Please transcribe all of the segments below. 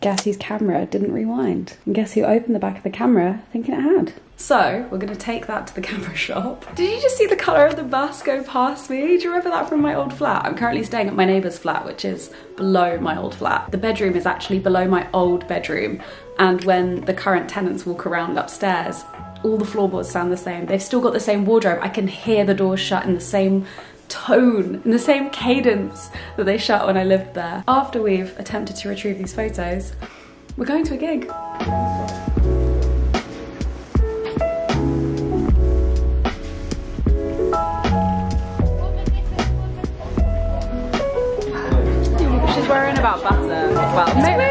Guess whose camera didn't rewind? And guess who opened the back of the camera thinking it had? So, we're gonna take that to the camera shop. Did you just see the colour of the bus go past me? Do you remember that from my old flat? I'm currently staying at my neighbour's flat, which is below my old flat. The bedroom is actually below my old bedroom, and when the current tenants walk around upstairs, all the floorboards sound the same. They've still got the same wardrobe. I can hear the doors shut in the same tone, in the same cadence that they shot when I lived there. After we've attempted to retrieve these photos, we're going to a gig. She's worrying about butter. Well, maybe.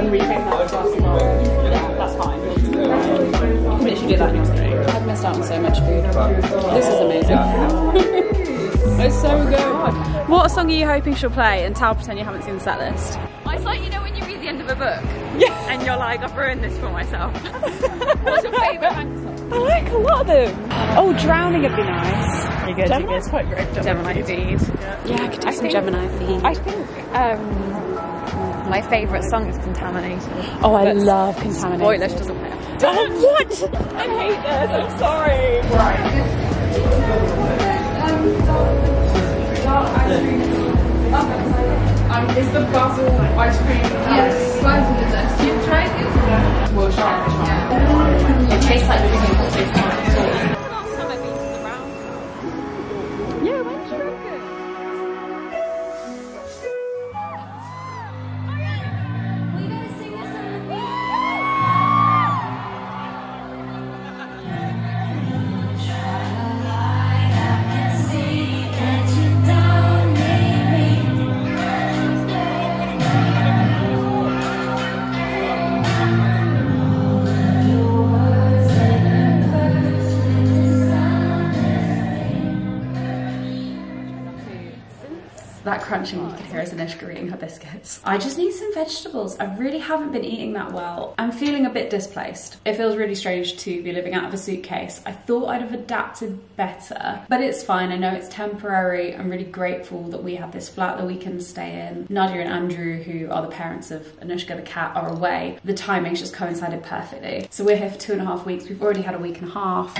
And retake that as well. That's fine. You literally do that in your drink. I've missed out on so much food. This is amazing. It's so good. What song are you hoping she'll play? And tell pretend you haven't seen the set list. It's like, you know, when you read the end of a book Yeah. and you're like, I've ruined this for myself. What's your favourite song? I like a lot of them. Oh, Drowning would be nice. You're good. Gemini's quite great. Gemini feed. Yeah, I could do some Gemini feed. I think um, my favourite song is Contaminated. oh, I love Contaminated. Spoilers doesn't play. Oh, what? I hate this. I'm sorry. Um, is the basil ice cream? Yes, basil is nice. You've tried it? We'll try it. It tastes like everything. Yeah, crunching you can hear eating her biscuits. I just need some vegetables. I really haven't been eating that well. I'm feeling a bit displaced. It feels really strange to be living out of a suitcase. I thought I'd have adapted better, but it's fine. I know it's temporary. I'm really grateful that we have this flat that we can stay in. Nadia and Andrew, who are the parents of Anushka the cat, are away. The timings just coincided perfectly. So we're here for two and a half weeks. We've already had a week and a half.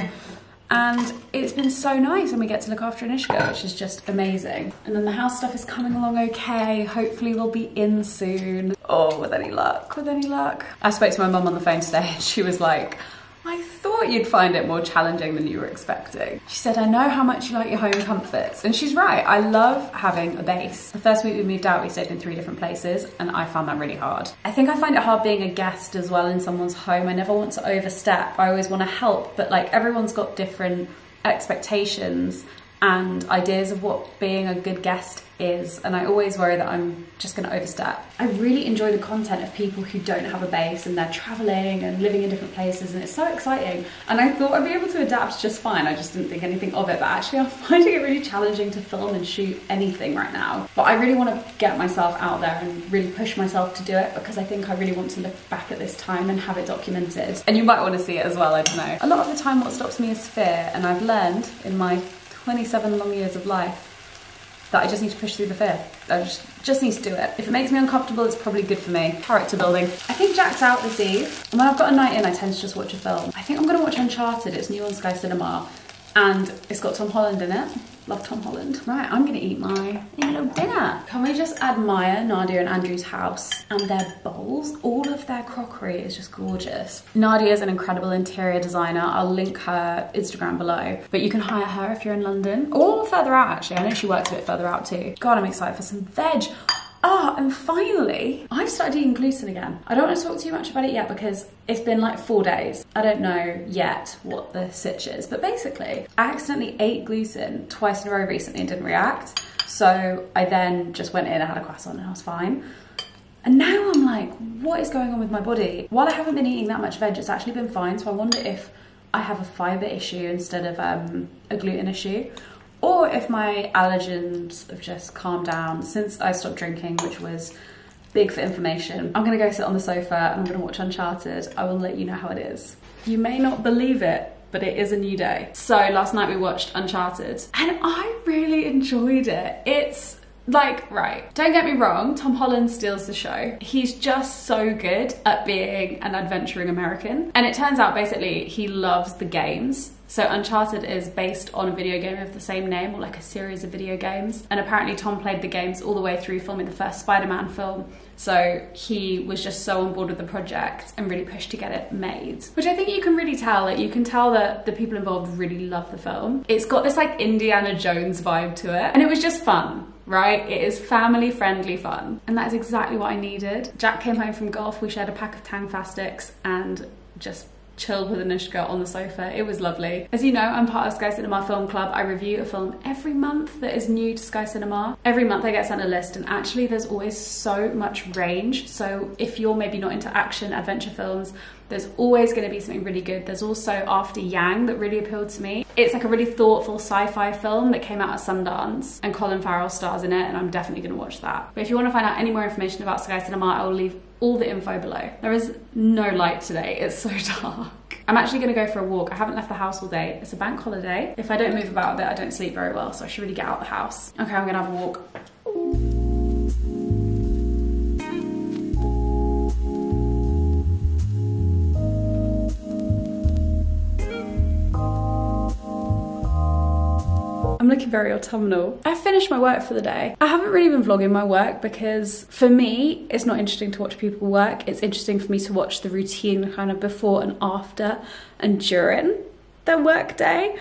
And it's been so nice when we get to look after Anushka, which is just amazing. And then the house stuff is coming along okay. Hopefully we'll be in soon. Oh, with any luck, with any luck. I spoke to my mum on the phone today and she was like, I thought you'd find it more challenging than you were expecting. She said, I know how much you like your home comforts. And she's right, I love having a base. The first week we moved out, we stayed in three different places, and I found that really hard. I think I find it hard being a guest as well in someone's home. I never want to overstep. I always want to help, but like everyone's got different expectations and ideas of what being a good guest is and I always worry that I'm just going to overstep. I really enjoy the content of people who don't have a base and they're traveling and living in different places and it's so exciting and I thought I'd be able to adapt just fine I just didn't think anything of it but actually I'm finding it really challenging to film and shoot anything right now but I really want to get myself out there and really push myself to do it because I think I really want to look back at this time and have it documented and you might want to see it as well I don't know. A lot of the time what stops me is fear and I've learned in my 27 long years of life that I just need to push through the fear. I just, just need to do it. If it makes me uncomfortable, it's probably good for me. Character building. I think Jack's out this eve, and when I've got a night in, I tend to just watch a film. I think I'm gonna watch Uncharted. It's new on Sky Cinema, and it's got Tom Holland in it. Love Tom Holland. Right, I'm gonna eat my little dinner. Can we just admire Nadia and Andrew's house and their bowls? All of their crockery is just gorgeous. Nadia is an incredible interior designer. I'll link her Instagram below, but you can hire her if you're in London or further out actually. I know she works a bit further out too. God, I'm excited for some veg. Ah, and finally, I've started eating gluten again. I don't want to talk too much about it yet because it's been like four days. I don't know yet what the sitch is, but basically, I accidentally ate gluten twice in a row recently and didn't react. So I then just went in and had a croissant and I was fine. And now I'm like, what is going on with my body? While I haven't been eating that much veg, it's actually been fine. So I wonder if I have a fiber issue instead of um, a gluten issue or if my allergens have just calmed down since I stopped drinking, which was big for inflammation. I'm gonna go sit on the sofa and I'm gonna watch Uncharted. I will let you know how it is. You may not believe it, but it is a new day. So last night we watched Uncharted and I really enjoyed it. It's like, right, don't get me wrong, Tom Holland steals the show. He's just so good at being an adventuring American. And it turns out basically he loves the games. So Uncharted is based on a video game of the same name, or like a series of video games. And apparently Tom played the games all the way through filming the first Spider-Man film. So he was just so on board with the project and really pushed to get it made. Which I think you can really tell. Like you can tell that the people involved really love the film. It's got this like Indiana Jones vibe to it. And it was just fun right? It is family friendly fun. And that is exactly what I needed. Jack came home from golf, we shared a pack of Tangfastics and just chilled with Anushka on the sofa. It was lovely. As you know, I'm part of Sky Cinema Film Club. I review a film every month that is new to Sky Cinema. Every month I get sent a list and actually there's always so much range. So if you're maybe not into action adventure films, there's always going to be something really good. There's also After Yang that really appealed to me. It's like a really thoughtful sci-fi film that came out at Sundance and Colin Farrell stars in it and I'm definitely going to watch that. But if you want to find out any more information about Sky Cinema, I will leave all the info below. There is no light today, it's so dark. I'm actually gonna go for a walk. I haven't left the house all day. It's a bank holiday. If I don't move about a bit, I don't sleep very well, so I should really get out of the house. Okay, I'm gonna have a walk. Looking very autumnal. I finished my work for the day. I haven't really been vlogging my work because for me, it's not interesting to watch people work. It's interesting for me to watch the routine kind of before and after and during their work day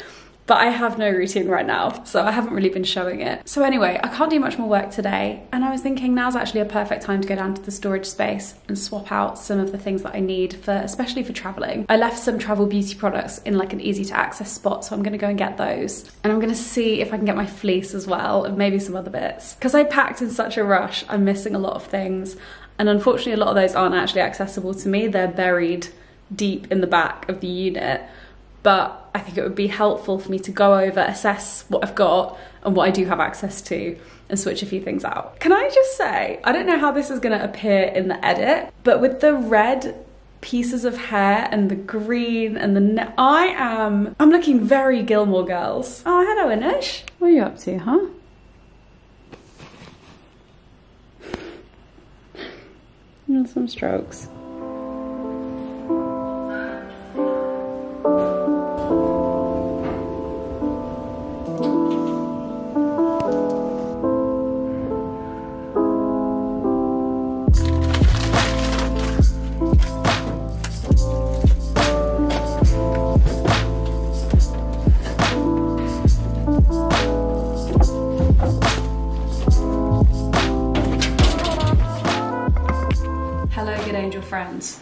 but I have no routine right now, so I haven't really been showing it. So anyway, I can't do much more work today, and I was thinking now's actually a perfect time to go down to the storage space and swap out some of the things that I need for, especially for traveling. I left some travel beauty products in like an easy to access spot, so I'm gonna go and get those. And I'm gonna see if I can get my fleece as well, and maybe some other bits. Because I packed in such a rush, I'm missing a lot of things. And unfortunately, a lot of those aren't actually accessible to me. They're buried deep in the back of the unit but I think it would be helpful for me to go over, assess what I've got and what I do have access to and switch a few things out. Can I just say, I don't know how this is going to appear in the edit, but with the red pieces of hair and the green and the I am I'm looking very Gilmore Girls. Oh, hello Anish. What are you up to, huh? some strokes.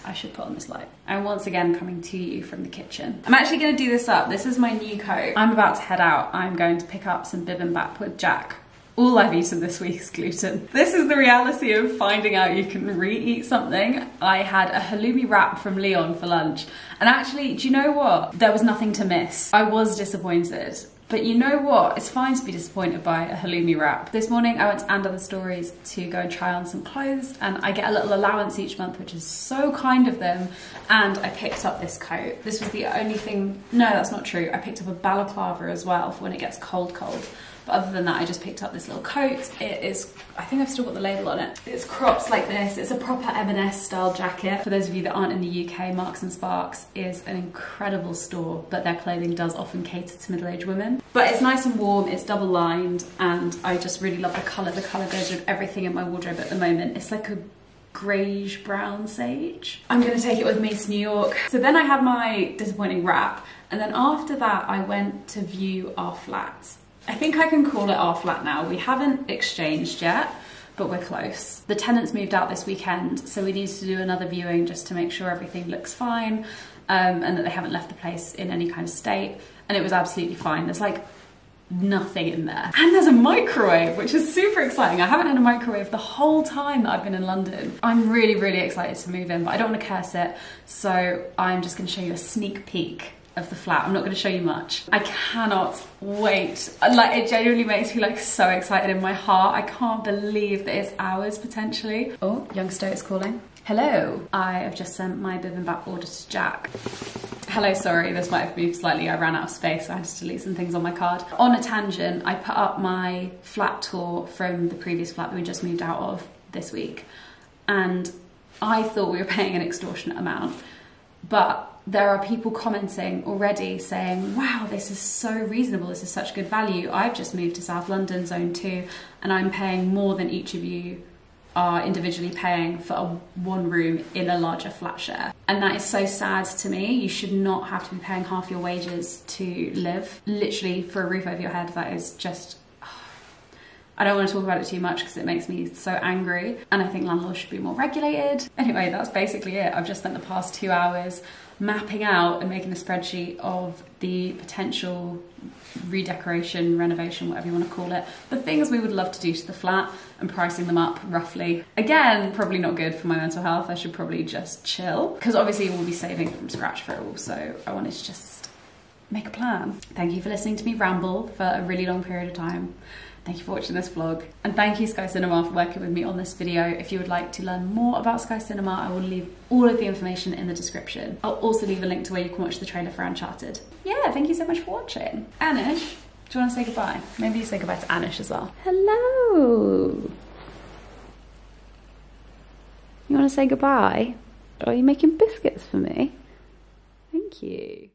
I should put on this light. I'm once again coming to you from the kitchen. I'm actually gonna do this up. This is my new coat. I'm about to head out. I'm going to pick up some bibimbap with Jack. All I've eaten this week is gluten. This is the reality of finding out you can re-eat something. I had a halloumi wrap from Leon for lunch. And actually, do you know what? There was nothing to miss. I was disappointed. But you know what? It's fine to be disappointed by a halloumi wrap. This morning I went to And Other Stories to go and try on some clothes and I get a little allowance each month, which is so kind of them. And I picked up this coat. This was the only thing, no, that's not true. I picked up a balaclava as well for when it gets cold, cold. But other than that, I just picked up this little coat. It is, I think I've still got the label on it. It's crops like this. It's a proper M&S style jacket. For those of you that aren't in the UK, Marks and Sparks is an incredible store, but their clothing does often cater to middle-aged women. But it's nice and warm, it's double lined, and I just really love the color. The color goes with everything in my wardrobe at the moment. It's like a greyish brown sage. I'm gonna take it with me to New York. So then I had my disappointing wrap, and then after that I went to view our flat. I think I can call it our flat now. We haven't exchanged yet, but we're close. The tenants moved out this weekend, so we need to do another viewing just to make sure everything looks fine um, and that they haven't left the place in any kind of state. And it was absolutely fine. There's like nothing in there. And there's a microwave, which is super exciting. I haven't had a microwave the whole time that I've been in London. I'm really, really excited to move in, but I don't want to curse it. So I'm just gonna show you a sneak peek of the flat. I'm not going to show you much. I cannot wait. Like it genuinely makes me like so excited in my heart. I can't believe that it's ours potentially. Oh, youngster is calling. Hello. I have just sent my bibimbap order to Jack. Hello, sorry, this might have moved slightly. I ran out of space, so I had to delete some things on my card. On a tangent, I put up my flat tour from the previous flat that we just moved out of this week, and I thought we were paying an extortionate amount, but there are people commenting already saying, wow, this is so reasonable, this is such good value. I've just moved to South London, Zone 2, and I'm paying more than each of you are individually paying for a one room in a larger flat share. And that is so sad to me. You should not have to be paying half your wages to live. Literally, for a roof over your head, that is just I don't want to talk about it too much because it makes me so angry, and I think landlords should be more regulated. Anyway, that's basically it. I've just spent the past two hours mapping out and making a spreadsheet of the potential redecoration, renovation, whatever you want to call it, the things we would love to do to the flat and pricing them up roughly. Again, probably not good for my mental health. I should probably just chill because obviously we'll be saving from scratch for it all. So I wanted to just make a plan. Thank you for listening to me ramble for a really long period of time. Thank you for watching this vlog. And thank you Sky Cinema for working with me on this video. If you would like to learn more about Sky Cinema, I will leave all of the information in the description. I'll also leave a link to where you can watch the trailer for Uncharted. Yeah, thank you so much for watching. Anish, do you want to say goodbye? Maybe you say goodbye to Anish as well. Hello. You want to say goodbye? Are you making biscuits for me? Thank you.